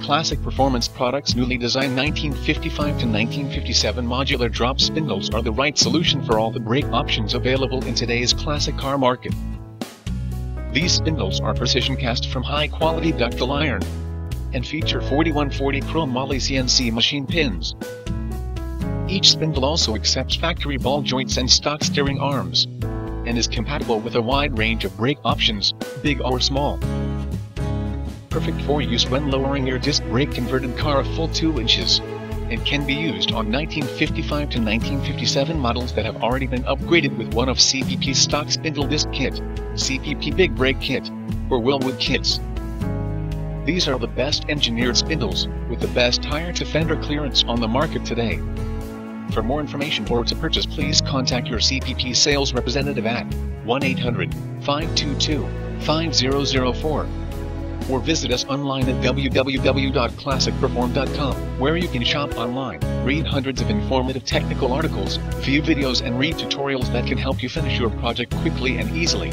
Classic Performance Products newly designed 1955 to 1957 modular drop spindles are the right solution for all the brake options available in today's classic car market. These spindles are precision cast from high-quality ductile iron and feature 4140 chrome moly CNC machine pins. Each spindle also accepts factory ball joints and stock steering arms and is compatible with a wide range of brake options, big or small. Perfect for use when lowering your disc brake converted car a full 2 inches and can be used on 1955 to 1957 models that have already been upgraded with one of CPP's stock spindle disc kit, CPP Big Brake Kit, or Wilwood kits. These are the best engineered spindles, with the best tire to fender clearance on the market today. For more information or to purchase please contact your CPP sales representative at 1-800-522-5004 or visit us online at www.classicperform.com, where you can shop online, read hundreds of informative technical articles, view videos and read tutorials that can help you finish your project quickly and easily.